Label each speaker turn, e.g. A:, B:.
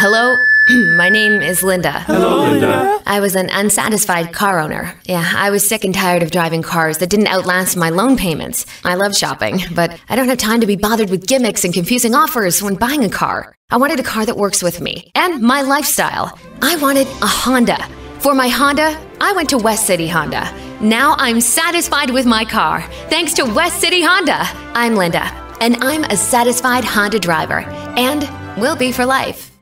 A: Hello, my name is Linda.
B: Hello, Linda.
A: I was an unsatisfied car owner. Yeah, I was sick and tired of driving cars that didn't outlast my loan payments. I love shopping, but I don't have time to be bothered with gimmicks and confusing offers when buying a car. I wanted a car that works with me and my lifestyle. I wanted a Honda. For my Honda, I went to West City Honda. Now I'm satisfied with my car, thanks to West City Honda. I'm Linda, and I'm a satisfied Honda driver, and will be for life.